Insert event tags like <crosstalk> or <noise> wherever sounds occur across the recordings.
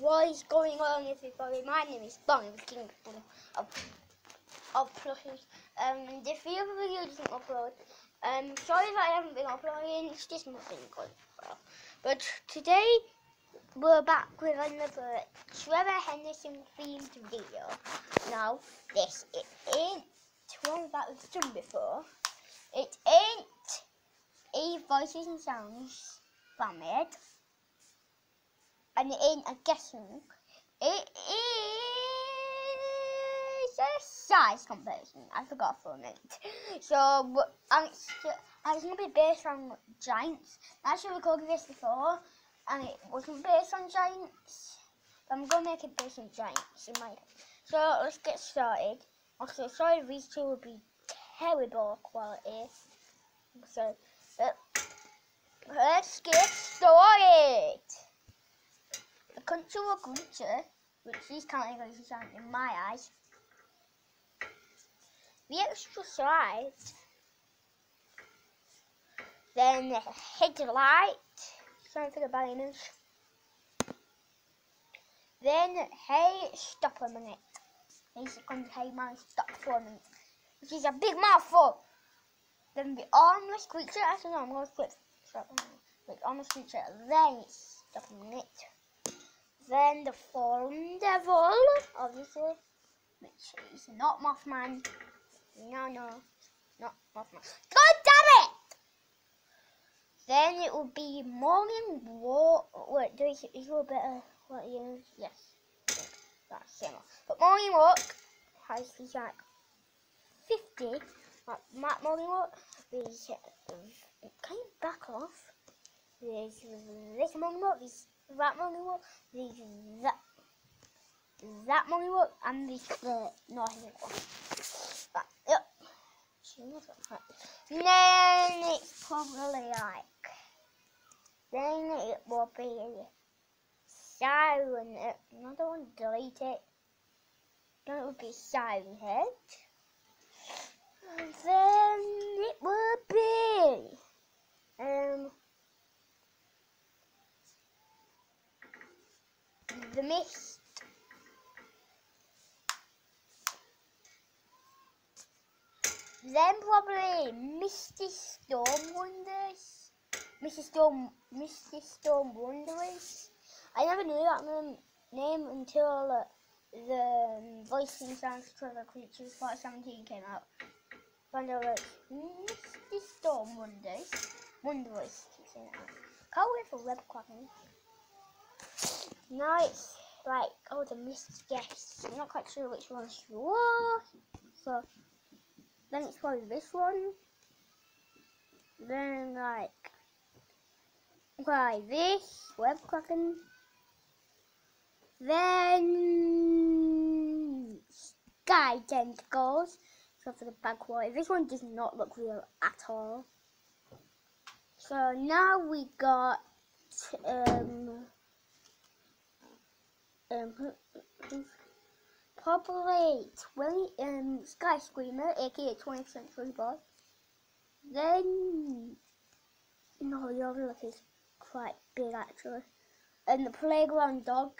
what is going on everybody? My name is Bonnie with King of, of Plushies. Um, the few video doesn't upload. Um, sorry that I haven't been uploading, it's just not been going Well, but today, we're back with another Trevor Henderson themed video. Now, this, it ain't one that we've done before. It ain't a voices and sounds from it and ain't a guessing. It is a size comparison. I forgot for a minute. So, and it's, and it's to be based on giants. I actually recorded this before, and it wasn't based on giants. I'm to make it based on giants in my. So, let's get started. Also, sorry these two will be terrible quality. So, but let's get started country or creature, which is categorized in my eyes, the extra sides, then the headlight, something about image, then hey stop a minute, basically hey man stop for a minute, which is a big mouthful, then the armless creature, actually no I'm going to minute, the armless creature, then stop a minute, then the Fallen Devil, obviously, which is not Mothman. No, no, not Mothman. God damn it! Then it will be Morning Walk. Wait, do you, is a better what you Yes, that's similar. But Morning Walk has like 50. Like Matt Morning Walk, there's. Uh, Can you back off? There's this Morning Walk, there's that money work, the that that money work, and the the not his one. But yep. Then it's probably like then it will be don't want to delete it. Then it will be silent. And then it will be um the mist. Then probably Misty Storm Wonders. Misty Storm, Misty Storm Wonders. I never knew that name until uh, the um, voicing sounds Trevor Creatures Part 17 came out. Found out like Misty Storm Wonders. Wonders. Can't wait for Web Kraken. Now it's like, oh, the missed guests. I'm not quite sure which one's what. So, then it's probably this one. Then, like, by this, Web Kraken. Then, sky tentacles. So for the back water. This one does not look real at all. So now we got, um, um, <laughs> 20 um, Sky Screamer, aka 20th Century Boy. Then, no, the other look is quite big actually. And the Playground Dog.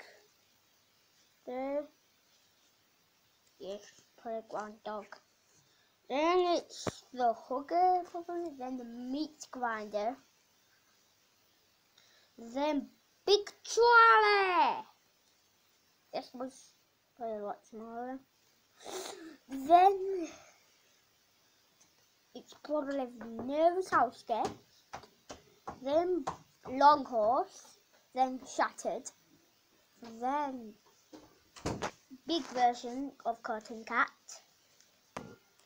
There. Yes, Playground Dog. Then it's the Hugger, probably. Then the Meat Grinder. Then Big Trolley this was probably a lot smaller. Then it's probably Nervous House Guest, then Long Horse, then Shattered, then big version of Cartoon Cat,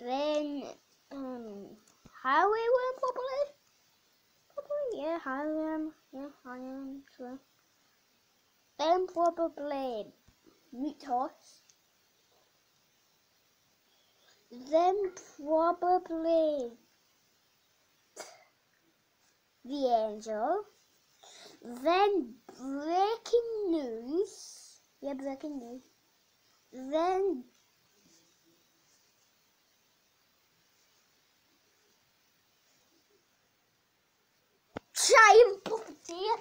then um, Highway Worm probably. Probably, yeah, Highway yeah, I am sure. Then probably Mythos. Then probably the angel. Then breaking news. Yeah, breaking news. Then giant <laughs> puppeteer.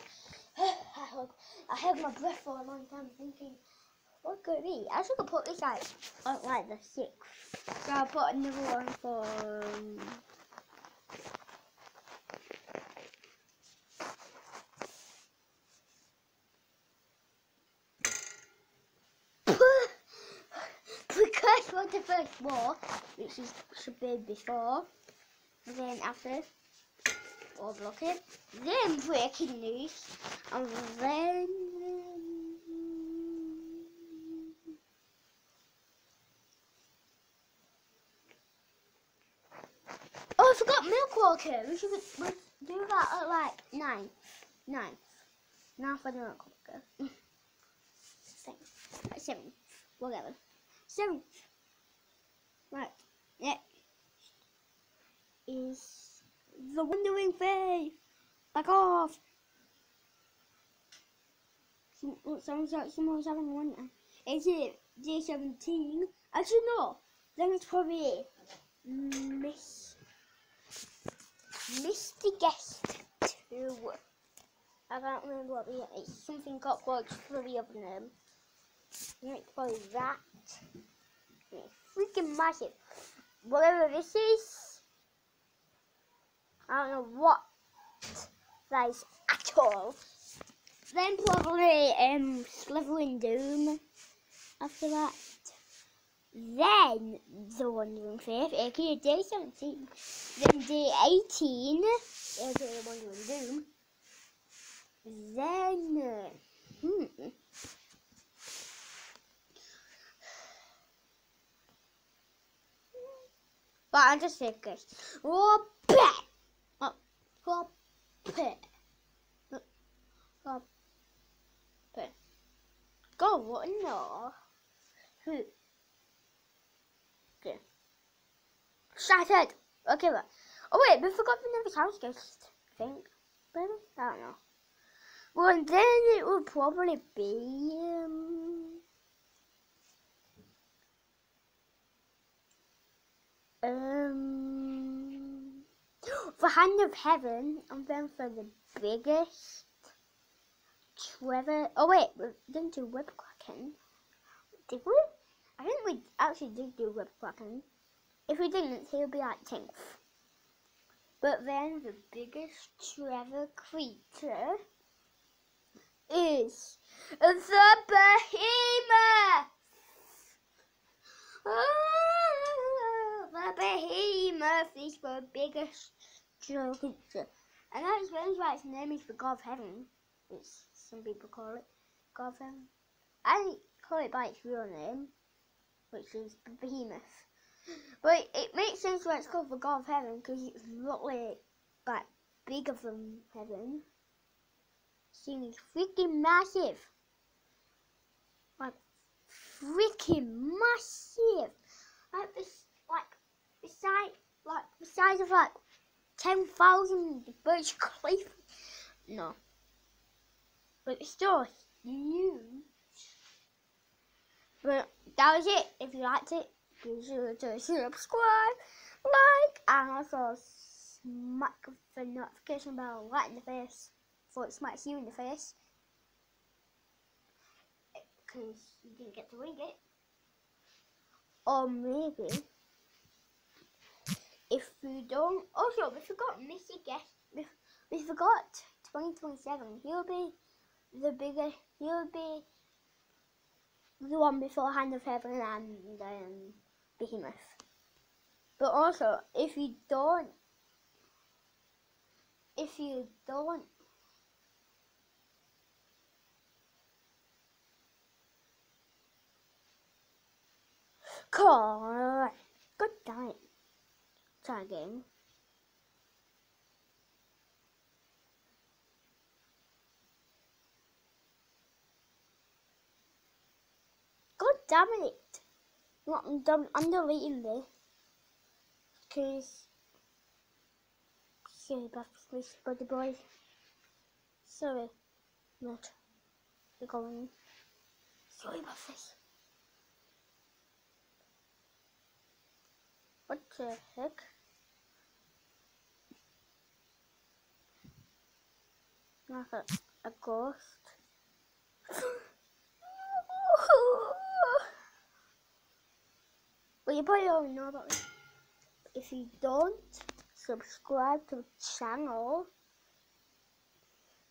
I I held my breath for a long time thinking, what could it be? I should put this like on like the sixth. So I'll put another one for. Um, because for the first war, which is should be before, and then after, or block it, then breaking news, and then. Oh, I forgot walker. We should we do that at like nine, nine. Now for the walker. Six, seven, whatever. Seven. Right. Next is the Wandering Faith. Back off. Some, oh, someone's got someone's having one. Is it J17? Actually, no. Then it's probably Miss Guest 2. I can't remember what the it's something got called three of them. It's probably that. It's freaking massive. Whatever this is, I don't know what that is at all. Then probably um Slithering Doom after that. Then the Wandering Faith, aka day 17. Then day 18, aka the Wandering Doom. Then, uh, hmm. But I'm just saying! Oh, Robert. Robert. Go, what? No. Who? Okay. Shattered! Okay, but. Oh, wait, we forgot the house. I think. Maybe? I don't know. Well, then it would probably be. Um, Um, <gasps> for Hand of Heaven, I'm going for the biggest Trevor. Oh wait, we didn't do Web Kraken. Did we? I think we actually did do Web Kraken. If we didn't, he'll be like 10th. But then the biggest Trevor creature is the Behemoth. Oh, the Behemoth is the biggest creature. And that explains why its name is the God of Heaven, which some people call it God of Heaven. I call it by its real name, which is Behemoth. But it makes sense why it's called the God of Heaven because it's literally like bigger than heaven. Seems freaking massive. Like freaking massive. Like this, like the size, like the size of like ten thousand Burj Khalifa. No, but it's still huge. But that was it. If you liked it, be sure to subscribe, like, and also smack the notification bell right in the face, so it smacks you in the face because you didn't get to read it. Or maybe, if you don't, also we forgot Missy guest, we, we forgot 2027, he'll be the bigger, he'll be the one before Hand of Heaven and um, Behemoth. But also, if you don't, if you don't God, God damn it. Try again. God damn it. I'm, done, I'm deleting this. Because. Sorry about this, buddy boy. Sorry. Not. You're going. Sorry about this. What the heck? Like a, a ghost. <laughs> you probably already know about it. If you don't subscribe to the channel,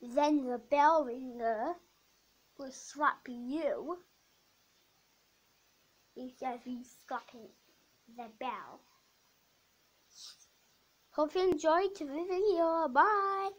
then the bell ringer will slap you of you slapping the bell. Hope you enjoyed the video. Bye.